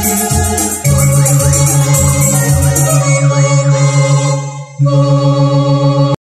you.